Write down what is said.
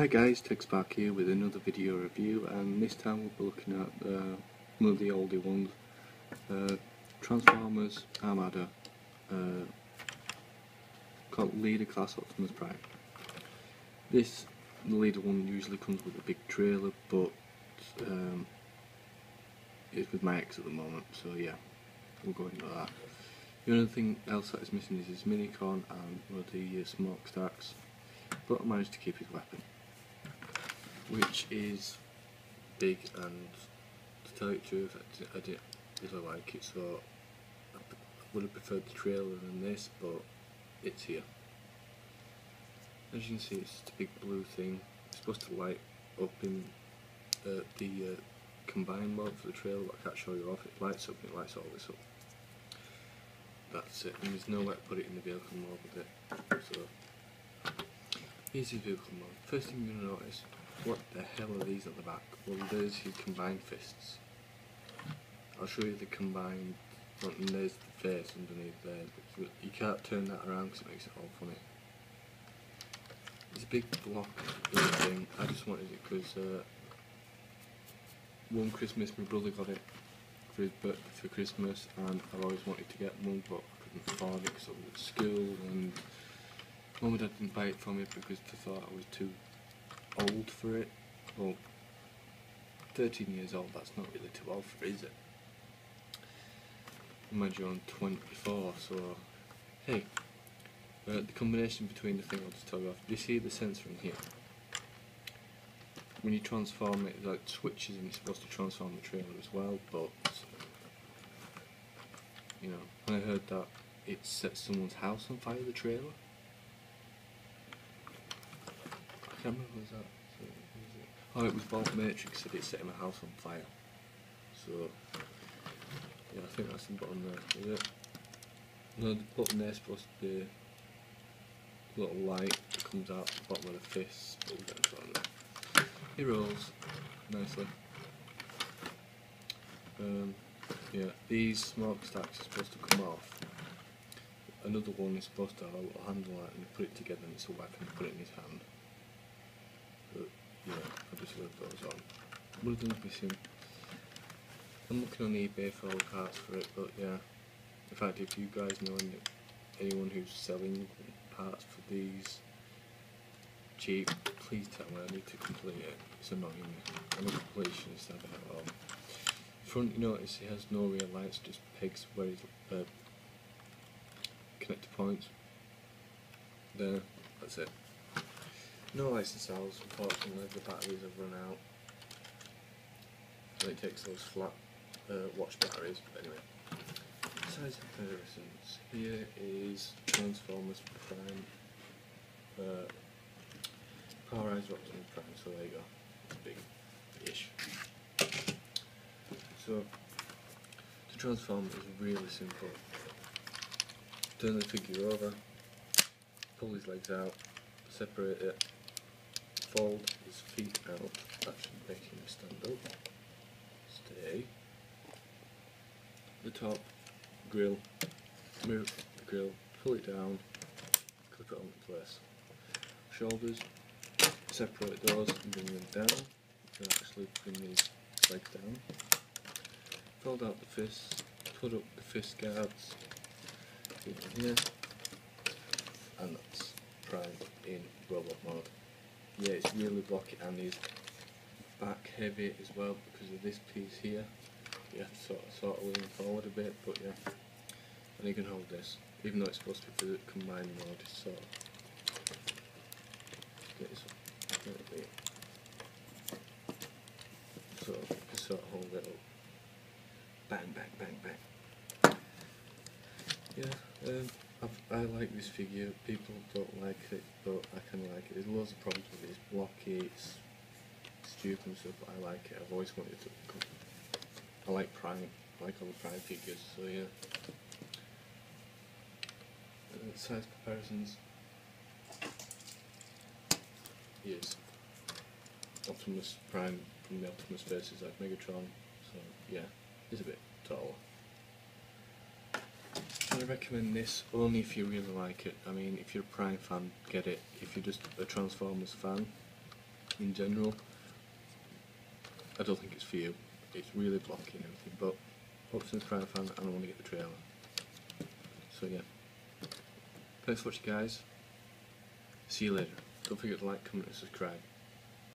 Hi guys, TEKKspark here with another video review and this time we'll be looking at uh, one of the older ones, uh, Transformers Armada, uh, called Leader Class Optimus Prime. This, the Leader one usually comes with a big trailer but um, it's with my ex at the moment so yeah, we'll go into that. The only thing else that is missing is his minicon and one of the uh, smokestacks but I managed to keep his weapon which is big and to tell you the truth I didn't, I didn't really like it so I would have preferred the trailer than this but it's here. As you can see it's a big blue thing, it's supposed to light up in uh, the uh, combined mode for the trailer but I can't show you off, it lights up and it lights all this up. That's it, and there's no way to put it in the vehicle mode with it. So here's the vehicle mode. First thing you're gonna notice what the hell are these at the back? Well, there's your combined fists. I'll show you the combined front, and there's the face underneath there. You can't turn that around because it makes it all funny. It's a big block thing. I just wanted it because uh, one Christmas my brother got it for his birthday for Christmas, and I've always wanted to get one, but I couldn't afford it because I was at school, and mum and dad didn't buy it for me because they thought I was too old for it. Well, 13 years old, that's not really too old for it, is it? Imagine I'm 24, so hey, uh, the combination between the thing I'll just tell you off. Do you see the sensor in here? When you transform it, it like switches and you're supposed to transform the trailer as well, but you know, when I heard that it set someone's house on fire, the trailer. Can't was that. So, was it? Oh, it was Bolt Matrix said it set my house on fire. So, yeah, I think that's the button there. Is it? No, the button there's supposed to be a little light that comes out the bottom of the fist, but we'll get He rolls nicely. Um, yeah, these smokestacks are supposed to come off. Another one is supposed to have a little handle on it and you put it together and it's a weapon, put it in his hand yeah, I just left those on. Of them's missing. I'm looking on eBay for all parts for it, but yeah. In fact, if you guys know anyone who's selling parts for these cheap, please tell me I need to complete it. It's annoying me. I'm a completionist, I don't know. Front, you notice it has no real lights, just pegs where it's uh, connector points. There, that's it. No license cells, unfortunately, the batteries have run out. It takes those flat uh, watch batteries, but anyway. Size comparisons. Here is Transformers Prime. Uh, Powerizer Optimus Prime, so there you go. Big-ish. So, to transform is really simple. Turn the figure over, pull his legs out, separate it, fold his feet out, that should make him stand up, stay, the top, grill, move the grill, pull it down, clip it on the place, shoulders, separate those and bring them down, you can actually bring these legs down, fold out the fists, put up the fist guards, in here, and that's primed in robot mode yeah, it's really blocky and he's back heavy as well because of this piece here. You have to sort of, sort of lean forward a bit, but yeah. And you can hold this, even though it's supposed to be for the combined mode, it's sort of get this a little bit. So just sort of hold it up. Bang, bang, bang, bang. Yeah, um, I've, i like this figure, people don't like it, but I kind of like it. There's loads of problems with it, it's blocky, it's stupid and stuff, but I like it. I've always wanted to. I like Prime, I like all the Prime figures, so yeah. Uh, size comparisons. Yes. Optimus Prime from the Optimus versus like Megatron, so yeah, it's a bit taller. I recommend this only if you really like it. I mean, if you're a Prime fan, get it. If you're just a Transformers fan, in general, I don't think it's for you. It's really blocky and everything, but Optimus Prime fan and I want to get the trailer. So yeah. Thanks for watching guys. See you later. Don't forget to like, comment and subscribe.